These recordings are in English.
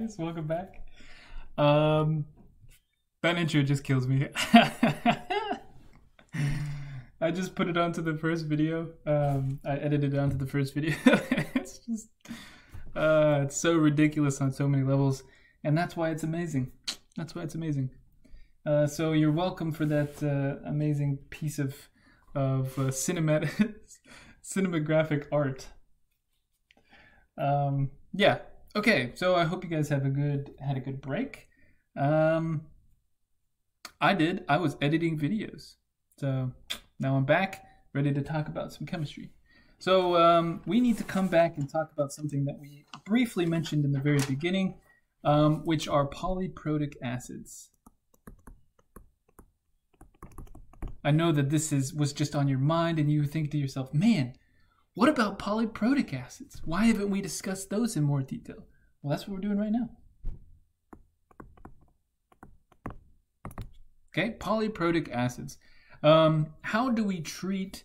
guys? Welcome back. Um, that intro just kills me. I just put it onto the first video. Um, I edited it onto the first video. it's just, uh, it's so ridiculous on so many levels, and that's why it's amazing. That's why it's amazing. Uh, so you're welcome for that uh, amazing piece of of uh, cinematic cinematographic art. Um, yeah. Okay. So I hope you guys have a good had a good break. Um, I did. I was editing videos. So now I'm back, ready to talk about some chemistry. So um, we need to come back and talk about something that we briefly mentioned in the very beginning, um, which are polyprotic acids. I know that this is was just on your mind, and you think to yourself, "Man, what about polyprotic acids? Why haven't we discussed those in more detail?" Well, that's what we're doing right now. Okay, polyprotic acids. Um, how do we treat,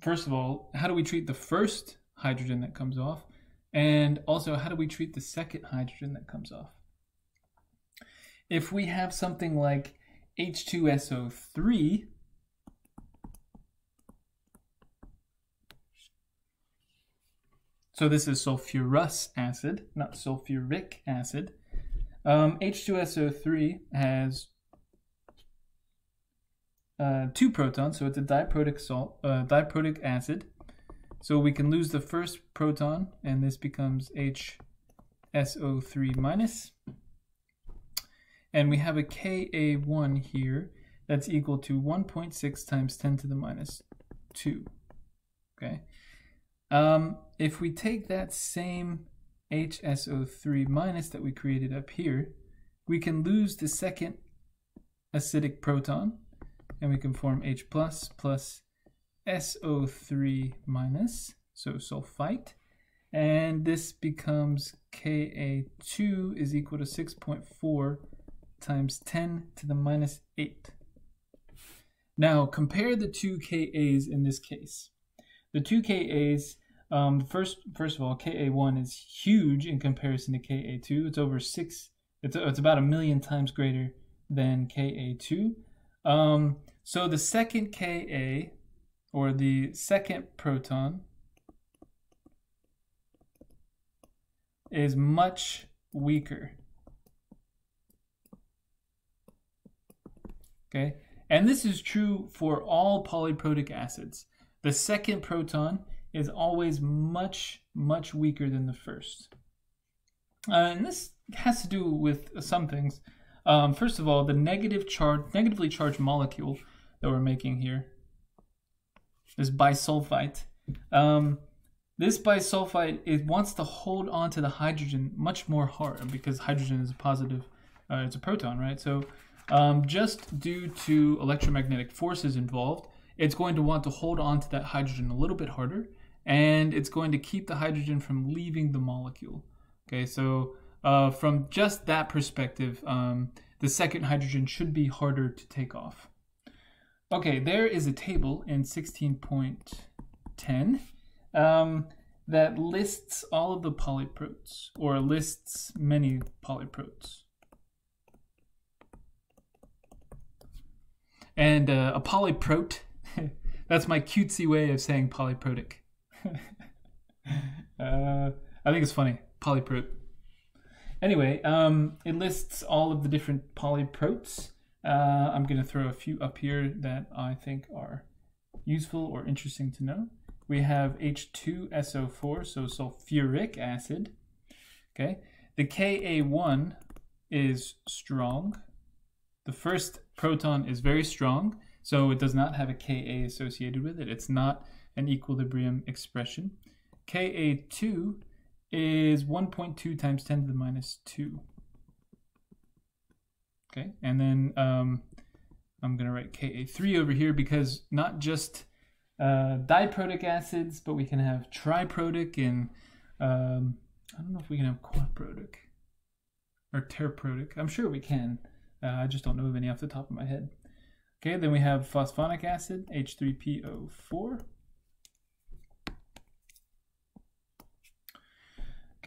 first of all, how do we treat the first hydrogen that comes off? And also, how do we treat the second hydrogen that comes off? If we have something like H2SO3, so this is sulfurous acid, not sulfuric acid. Um, H2SO3 has uh, two protons, so it's a diprotic salt, uh, diprotic acid. So we can lose the first proton, and this becomes HSO3 minus. And we have a Ka1 here that's equal to 1.6 times 10 to the minus 2. Okay. Um, if we take that same HSO3 minus that we created up here, we can lose the second acidic proton, and we can form H plus plus SO3 minus, so sulfite. And this becomes Ka2 is equal to 6.4 times 10 to the minus 8. Now compare the two Kas in this case. The two Kas, um, first, first of all, Ka1 is huge in comparison to Ka2. It's over six, it's, it's about a million times greater than Ka2. Um, so the second Ka, or the second proton, is much weaker. Okay, and this is true for all polyprotic acids. The second proton is always much, much weaker than the first. Uh, and this has to do with some things. Um, first of all, the negative charge, negatively charged molecule that we're making here, this bisulfite. Um, this bisulfite it wants to hold on to the hydrogen much more hard because hydrogen is a positive, uh, it's a proton, right? So um, just due to electromagnetic forces involved, it's going to want to hold on to that hydrogen a little bit harder, and it's going to keep the hydrogen from leaving the molecule. Okay, so uh, from just that perspective, um, the second hydrogen should be harder to take off. Okay, there is a table in 16.10 um, that lists all of the polyprotes, or lists many polyprotes. And uh, a polyprot, that's my cutesy way of saying polyprotic. uh, I think it's funny, polyprot. Anyway, um, it lists all of the different polyprotes. Uh, I'm going to throw a few up here that I think are useful or interesting to know. We have H2SO4, so sulfuric acid. Okay, the Ka1 is strong. The first proton is very strong, so it does not have a Ka associated with it. It's not an equilibrium expression. Ka2 is 1.2 times 10 to the minus 2. Okay, and then um, I'm going to write Ka3 over here because not just uh, diprotic acids, but we can have triprotic and um, I don't know if we can have quadprotic or terprotic. I'm sure we can. Uh, I just don't know of any off the top of my head. Okay, then we have phosphoric acid, H3PO4.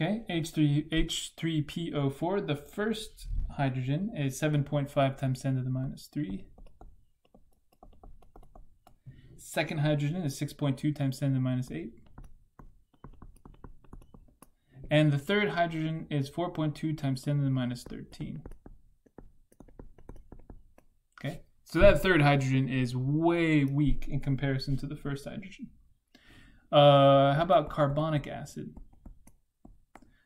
Okay, H3, H3PO4, the first hydrogen is 7.5 times 10 to the minus 3. Second hydrogen is 6.2 times 10 to the minus 8. And the third hydrogen is 4.2 times 10 to the minus 13. Okay, so that third hydrogen is way weak in comparison to the first hydrogen. Uh, how about carbonic acid?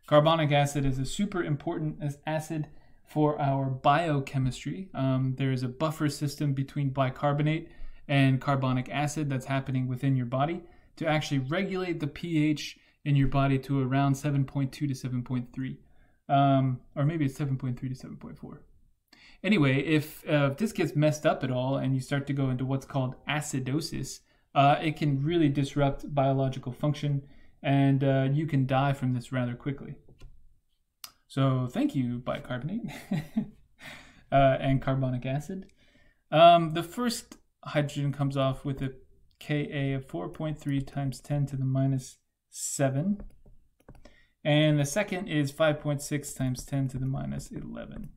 Carbonic acid is a super important acid for our biochemistry. Um, there is a buffer system between bicarbonate and carbonic acid that's happening within your body to actually regulate the pH in your body to around 7.2 to 7.3. Um, or maybe it's 7.3 to 7.4. Anyway, if, uh, if this gets messed up at all and you start to go into what's called acidosis, uh, it can really disrupt biological function and uh, you can die from this rather quickly. So thank you, bicarbonate uh, and carbonic acid. Um, the first hydrogen comes off with a Ka of 4.3 times 10 to the minus 7. And the second is 5.6 times 10 to the minus 11.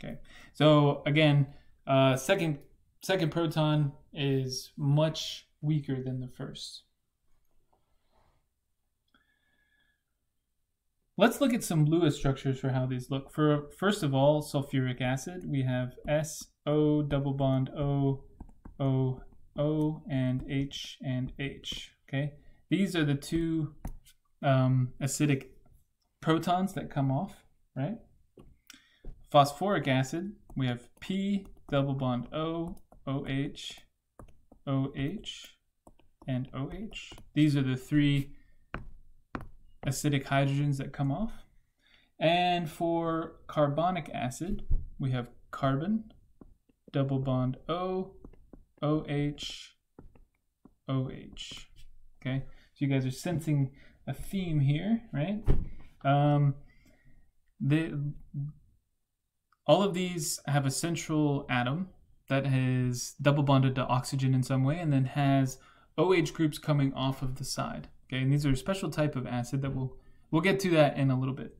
Okay, so again, uh, second second proton is much weaker than the first. Let's look at some Lewis structures for how these look. For first of all, sulfuric acid, we have S, O, double bond O, O, O, and H and H. Okay, these are the two um, acidic protons that come off, right? Phosphoric acid, we have P, double bond O, OH, OH, and OH. These are the three acidic hydrogens that come off. And for carbonic acid, we have carbon, double bond O, OH, OH. Okay, so you guys are sensing a theme here, right? Um, the, all of these have a central atom that has double bonded to oxygen in some way and then has OH groups coming off of the side. Okay, and these are a special type of acid that we'll we'll get to that in a little bit.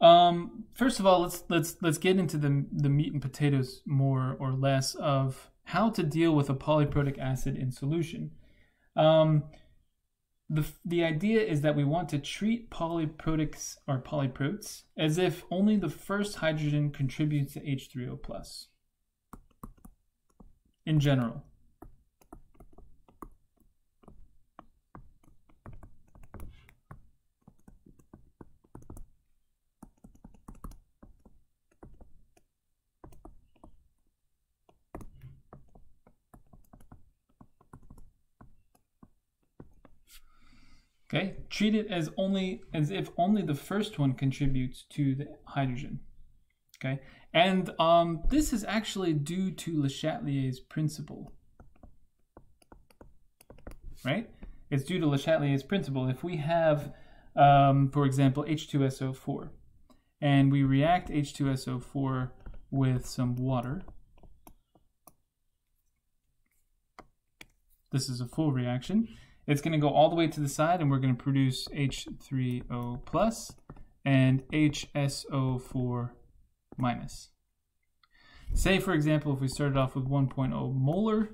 Um, first of all, let's let's let's get into the the meat and potatoes more or less of how to deal with a polyprotic acid in solution. Um, the the idea is that we want to treat polyprotics or polyprotes as if only the first hydrogen contributes to H3O plus. In general, Okay, treat it as only as if only the first one contributes to the hydrogen. Okay, and um, this is actually due to Le Chatelier's principle. Right? It's due to Le Chatelier's principle. If we have, um, for example, H2SO4, and we react H2SO4 with some water, this is a full reaction it's going to go all the way to the side and we're going to produce H3O plus and HSO4 minus. Say, for example, if we started off with 1.0 molar,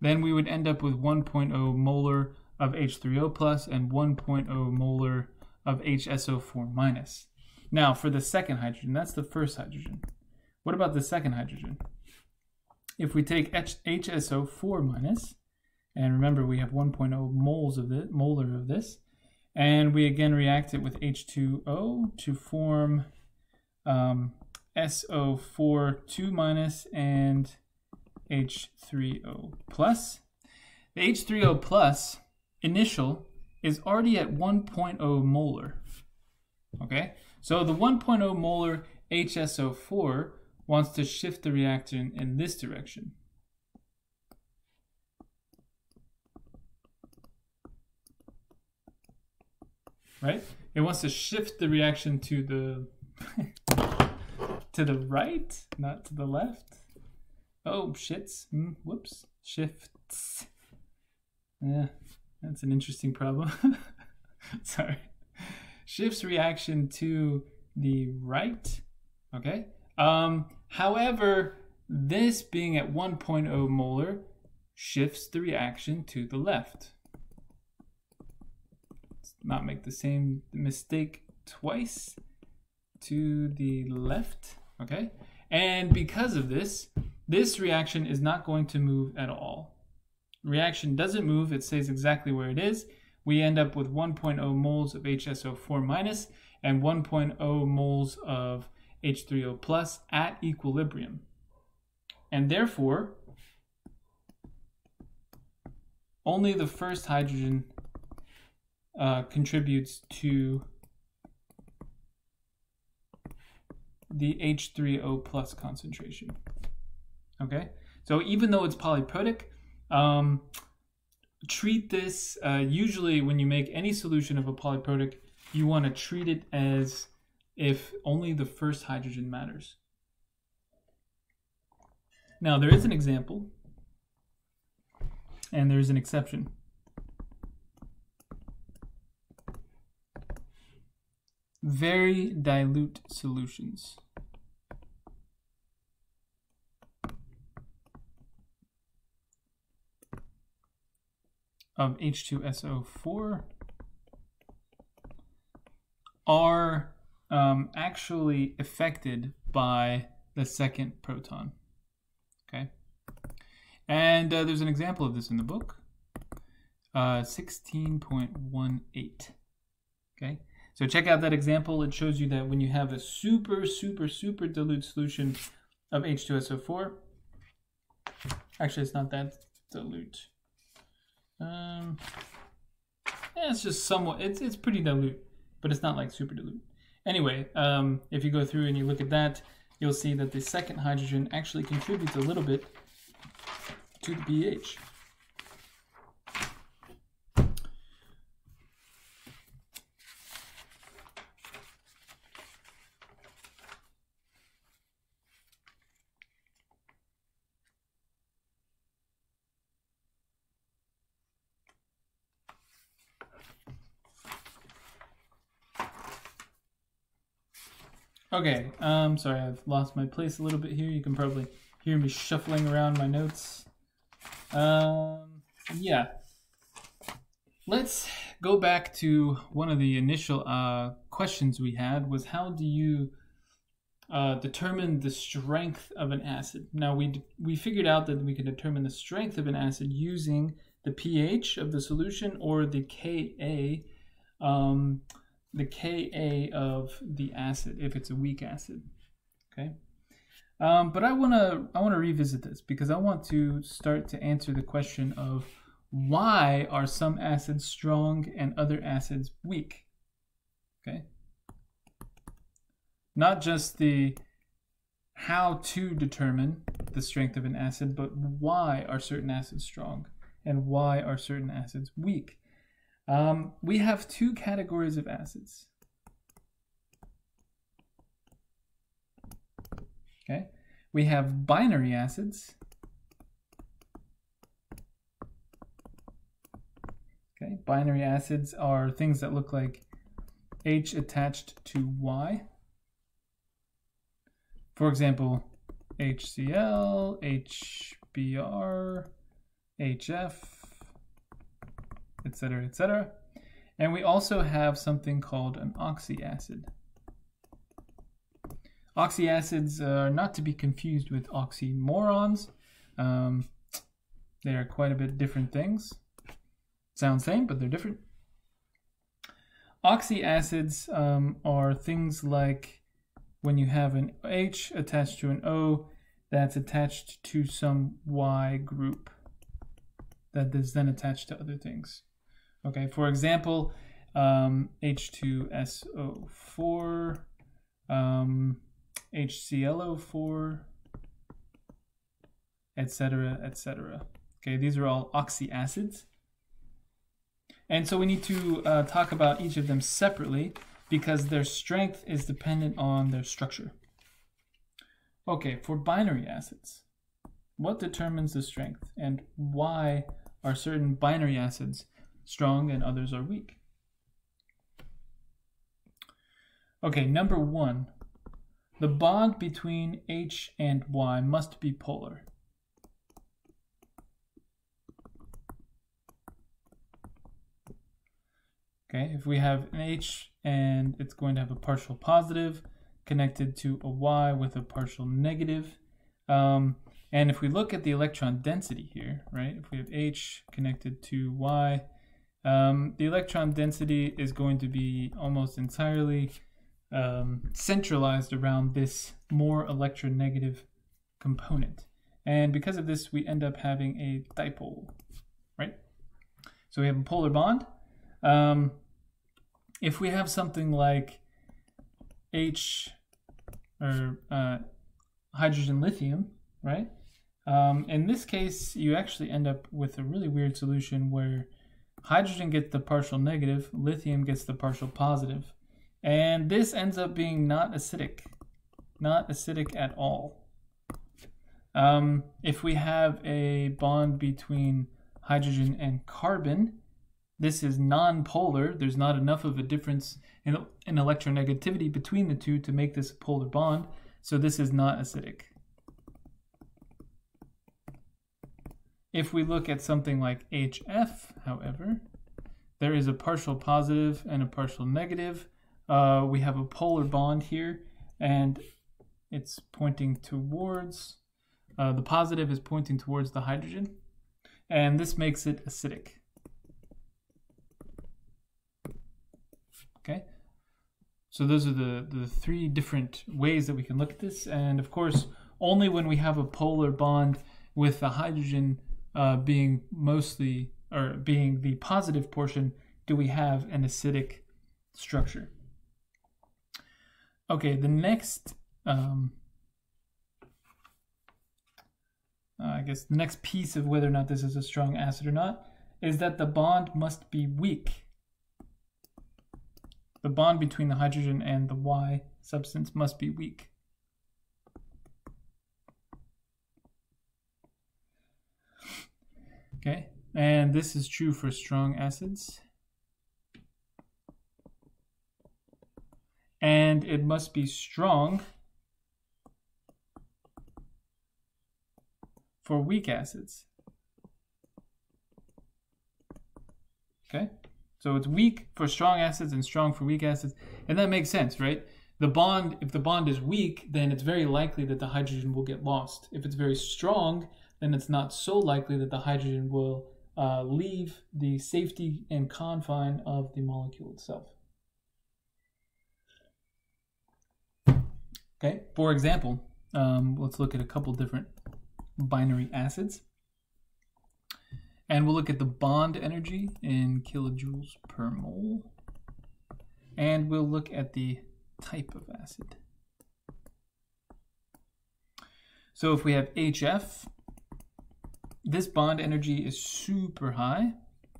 then we would end up with 1.0 molar of H3O plus and 1.0 molar of HSO4 minus. Now, for the second hydrogen, that's the first hydrogen. What about the second hydrogen? If we take HSO4 minus, and remember, we have 1.0 moles of it, molar of this. And we again react it with H2O to form um, SO4 2 minus and H3O plus. The H3O plus initial is already at 1.0 molar. Okay, so the 1.0 molar HSO4 wants to shift the reaction in this direction. Right? It wants to shift the reaction to the to the right, not to the left. Oh, shits. Mm, whoops. Shifts. Yeah, that's an interesting problem. sorry, shifts reaction to the right. Okay. Um, however, this being at 1.0 molar shifts the reaction to the left. Not make the same mistake twice to the left. Okay. And because of this, this reaction is not going to move at all. Reaction doesn't move, it stays exactly where it is. We end up with 1.0 moles of HSO4 minus and 1.0 moles of H3O plus at equilibrium. And therefore, only the first hydrogen uh, contributes to the H3O plus concentration. Okay, so even though it's polyprotic, um, treat this uh, usually when you make any solution of a polyprotic, you want to treat it as if only the first hydrogen matters. Now, there is an example, and there's an exception. Very dilute solutions. of H2SO4 are um, actually affected by the second proton. Okay. And uh, there's an example of this in the book. Uh, 16.18. Okay. So check out that example. It shows you that when you have a super, super, super dilute solution of H2SO4, actually it's not that dilute. Um, yeah, it's just somewhat, it's, it's pretty dilute, but it's not like super dilute. Anyway, um, if you go through and you look at that, you'll see that the second hydrogen actually contributes a little bit to the pH. Okay, um, sorry, I've lost my place a little bit here. You can probably hear me shuffling around my notes. Um, yeah. Let's go back to one of the initial uh, questions we had was how do you uh, determine the strength of an acid? Now, we, we figured out that we can determine the strength of an acid using the pH of the solution or the Ka um, the Ka of the acid if it's a weak acid. Okay. Um, but I want to I want to revisit this because I want to start to answer the question of why are some acids strong and other acids weak? Okay. Not just the how to determine the strength of an acid, but why are certain acids strong and why are certain acids weak? Um, we have two categories of acids. Okay, we have binary acids. Okay, binary acids are things that look like H attached to Y. For example, HCl, HBr, HF, etc., etc. And we also have something called an oxyacid. Oxyacids are not to be confused with oxymorons. Um, they are quite a bit different things. Sound same, but they're different. Oxyacids um, are things like when you have an H attached to an O that's attached to some Y group that is then attached to other things. Okay, for example, um, H2SO4, um, HClO4, etc., etc. Okay, these are all oxyacids. And so we need to uh, talk about each of them separately because their strength is dependent on their structure. Okay, for binary acids, what determines the strength and why are certain binary acids strong and others are weak. Okay, number one, the bond between H and Y must be polar. Okay, if we have an H and it's going to have a partial positive connected to a Y with a partial negative. Um, and if we look at the electron density here, right, if we have H connected to Y, um, the electron density is going to be almost entirely um, centralized around this more electronegative component. And because of this, we end up having a dipole, right? So we have a polar bond. Um, if we have something like H or uh, hydrogen lithium, right? Um, in this case, you actually end up with a really weird solution where hydrogen gets the partial negative, lithium gets the partial positive. And this ends up being not acidic, not acidic at all. Um, if we have a bond between hydrogen and carbon, this is non-polar. There's not enough of a difference in, in electronegativity between the two to make this a polar bond, so this is not acidic. If we look at something like HF, however, there is a partial positive and a partial negative. Uh, we have a polar bond here, and it's pointing towards, uh, the positive is pointing towards the hydrogen, and this makes it acidic. Okay, so those are the, the three different ways that we can look at this. And of course, only when we have a polar bond with the hydrogen uh, being mostly, or being the positive portion, do we have an acidic structure. Okay, the next, um, uh, I guess the next piece of whether or not this is a strong acid or not is that the bond must be weak the bond between the hydrogen and the Y substance must be weak. Okay, and this is true for strong acids. And it must be strong for weak acids. Okay. So it's weak for strong acids and strong for weak acids. And that makes sense, right? The bond, if the bond is weak, then it's very likely that the hydrogen will get lost. If it's very strong, then it's not so likely that the hydrogen will uh, leave the safety and confine of the molecule itself. Okay, for example, um, let's look at a couple different binary acids. And we'll look at the bond energy in kilojoules per mole. And we'll look at the type of acid. So if we have HF, this bond energy is super high,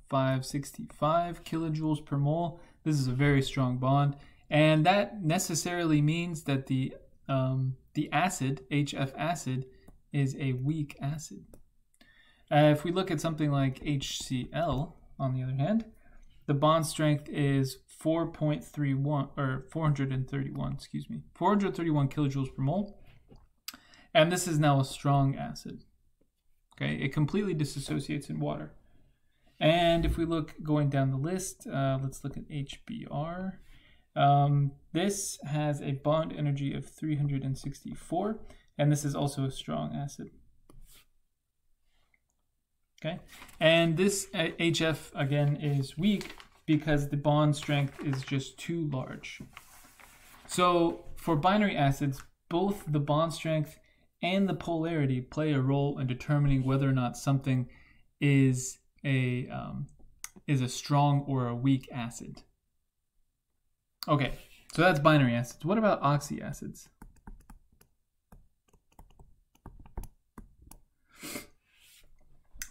565 kilojoules per mole. This is a very strong bond. And that necessarily means that the, um, the acid, HF acid, is a weak acid. Uh, if we look at something like HCl, on the other hand, the bond strength is 4.31 or 431, excuse me, 431 kilojoules per mole. And this is now a strong acid. Okay, it completely disassociates in water. And if we look going down the list, uh, let's look at HBr. Um, this has a bond energy of 364, and this is also a strong acid. Okay, and this HF uh, again is weak because the bond strength is just too large. So for binary acids, both the bond strength and the polarity play a role in determining whether or not something is a um, is a strong or a weak acid. Okay, so that's binary acids. What about oxyacids?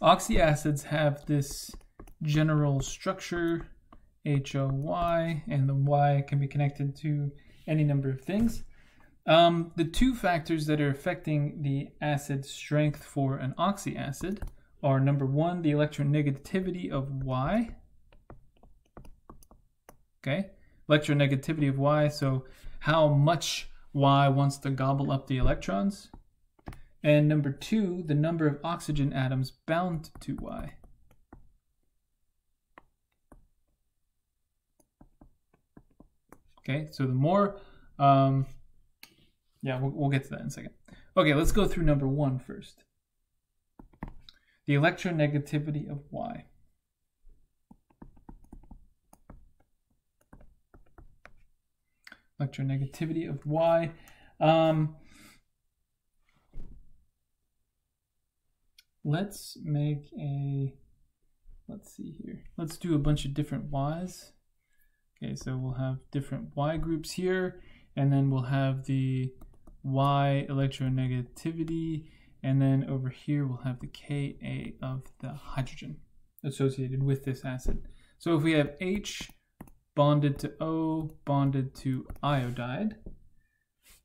Oxyacids have this general structure, HOY, and the Y can be connected to any number of things. Um, the two factors that are affecting the acid strength for an oxyacid are number one, the electronegativity of Y. Okay, electronegativity of Y, so how much Y wants to gobble up the electrons. And number two, the number of oxygen atoms bound to Y. Okay, so the more, um, yeah, we'll, we'll get to that in a second. Okay, let's go through number one first. The electronegativity of Y. Electronegativity of Y. Um, let's make a, let's see here. Let's do a bunch of different Ys. Okay, so we'll have different Y groups here, and then we'll have the Y electronegativity, and then over here we'll have the Ka of the hydrogen associated with this acid. So if we have H bonded to O bonded to iodide,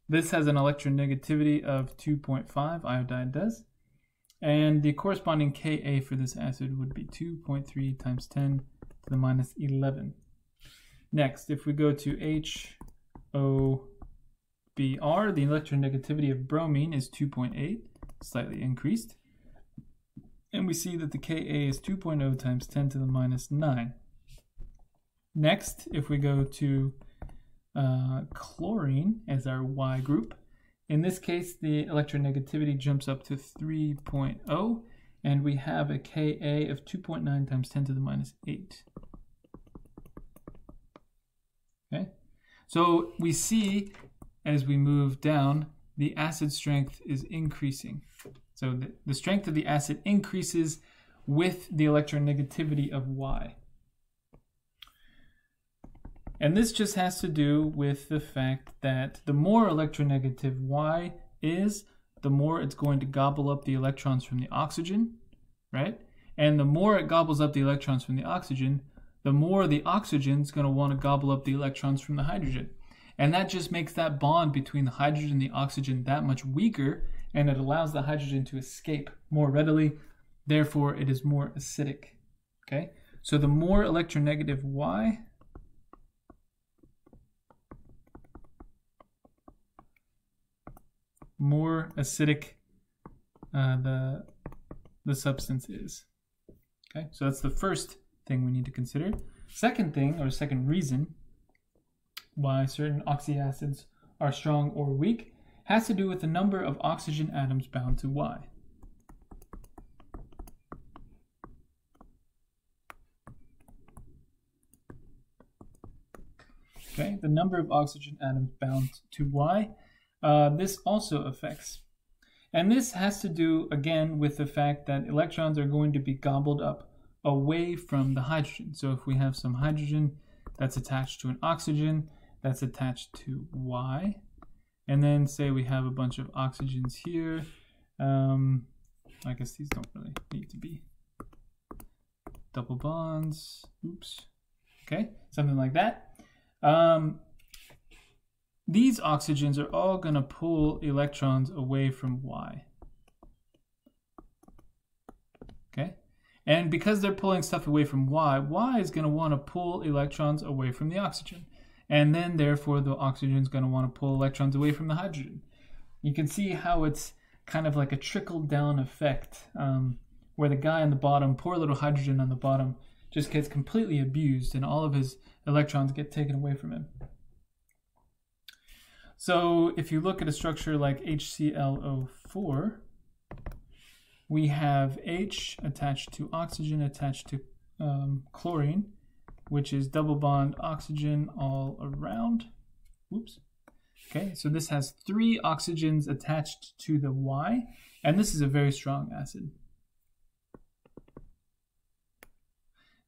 this has an electronegativity of 2.5, iodide does. And the corresponding Ka for this acid would be 2.3 times 10 to the minus 11. Next, if we go to HOBr, the electronegativity of bromine is 2.8, slightly increased. And we see that the Ka is 2.0 times 10 to the minus 9. Next, if we go to uh, chlorine as our Y group, in this case, the electronegativity jumps up to 3.0, and we have a Ka of 2.9 times 10 to the minus 8. Okay, so we see as we move down, the acid strength is increasing. So the, the strength of the acid increases with the electronegativity of Y. And this just has to do with the fact that the more electronegative Y is, the more it's going to gobble up the electrons from the oxygen, right? And the more it gobbles up the electrons from the oxygen, the more the oxygen is going to want to gobble up the electrons from the hydrogen. And that just makes that bond between the hydrogen and the oxygen that much weaker, and it allows the hydrogen to escape more readily. Therefore, it is more acidic. Okay, so the more electronegative Y, more acidic uh, the the substance is. Okay, so that's the first thing we need to consider. Second thing, or second reason why certain oxyacids are strong or weak, has to do with the number of oxygen atoms bound to Y. Okay, the number of oxygen atoms bound to Y, uh, this also affects. And this has to do, again, with the fact that electrons are going to be gobbled up away from the hydrogen. So if we have some hydrogen that's attached to an oxygen that's attached to Y, and then say we have a bunch of oxygens here, um, I guess these don't really need to be double bonds, oops, okay, something like that. Um, these oxygens are all going to pull electrons away from Y. Okay? And because they're pulling stuff away from Y, Y is going to want to pull electrons away from the oxygen. And then, therefore, the oxygen is going to want to pull electrons away from the hydrogen. You can see how it's kind of like a trickle down effect um, where the guy on the bottom, poor little hydrogen on the bottom, just gets completely abused and all of his electrons get taken away from him. So if you look at a structure like HClO4, we have H attached to oxygen attached to um, chlorine, which is double bond oxygen all around. Whoops. Okay, so this has three oxygens attached to the Y, and this is a very strong acid.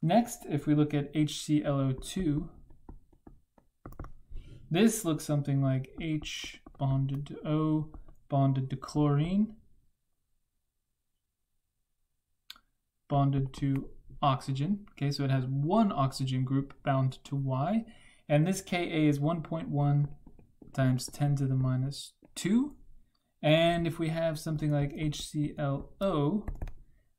Next, if we look at HClO2, this looks something like H bonded to O bonded to chlorine bonded to oxygen. Okay, so it has one oxygen group bound to Y. And this Ka is 1.1 times 10 to the minus 2. And if we have something like HClO,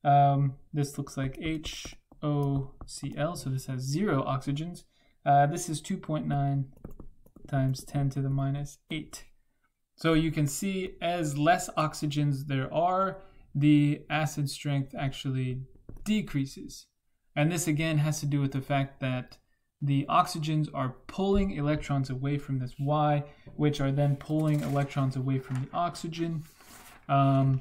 um, this looks like HOCl, so this has zero oxygens Uh, this is 2.9 times 10 to the minus 8. So you can see as less oxygens there are, the acid strength actually decreases. And this again has to do with the fact that the oxygens are pulling electrons away from this Y, which are then pulling electrons away from the oxygen. Um,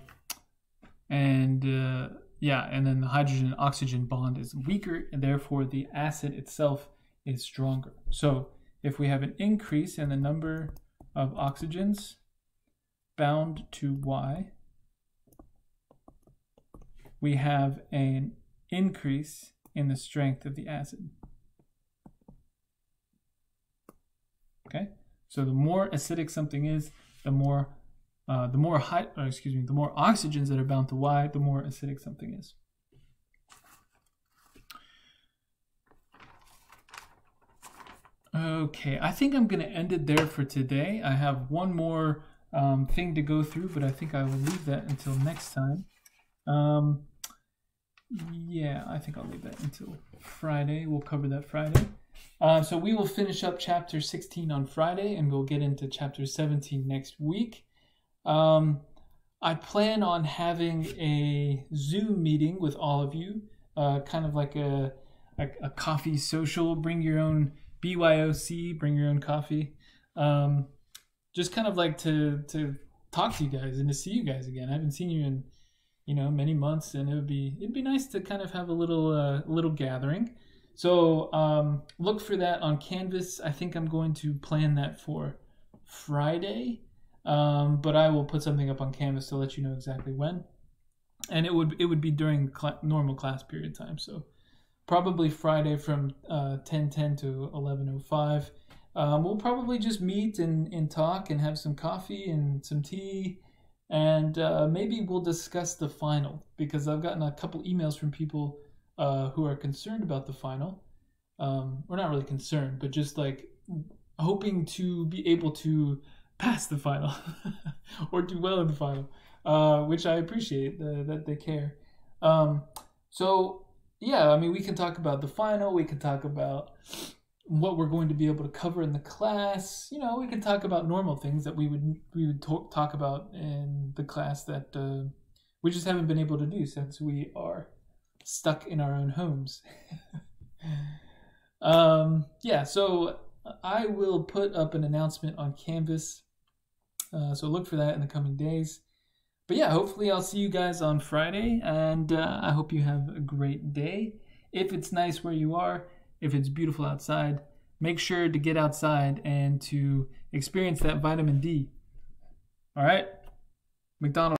and uh, yeah, and then the hydrogen oxygen bond is weaker, and therefore the acid itself is stronger. So if we have an increase in the number of oxygens bound to Y, we have an increase in the strength of the acid. Okay, so the more acidic something is, the more uh, the more high, excuse me, the more oxygens that are bound to Y, the more acidic something is. Okay, I think I'm going to end it there for today. I have one more um, thing to go through, but I think I will leave that until next time. Um, yeah, I think I'll leave that until Friday. We'll cover that Friday. Uh, so we will finish up chapter 16 on Friday, and we'll get into chapter 17 next week. Um, I plan on having a Zoom meeting with all of you, uh, kind of like a, a, a coffee social. Bring your own BYOC, bring your own coffee. Um, just kind of like to to talk to you guys and to see you guys again. I haven't seen you in you know many months, and it would be it'd be nice to kind of have a little uh, little gathering. So um, look for that on Canvas. I think I'm going to plan that for Friday, um, but I will put something up on Canvas to let you know exactly when. And it would it would be during cl- normal class period time. So probably Friday from uh, 10:10 to 11:05. Um, we'll probably just meet and, and talk and have some coffee and some tea, and uh, maybe we'll discuss the final because I've gotten a couple emails from people uh, who are concerned about the final. Um, we're not really concerned, but just like hoping to be able to pass the final or do well in the final, uh, which I appreciate uh, that they care. Um, so yeah, I mean, we can talk about the final. We can talk about what we're going to be able to cover in the class. You know, we can talk about normal things that we would we would talk, talk about in the class that uh, we just haven't been able to do since we are stuck in our own homes. um, yeah, so I will put up an announcement on Canvas. Uh, so look for that in the coming days but yeah, hopefully I'll see you guys on Friday, and uh, I hope you have a great day. If it's nice where you are, if it's beautiful outside, make sure to get outside and to experience that vitamin D. All right, McDonald's.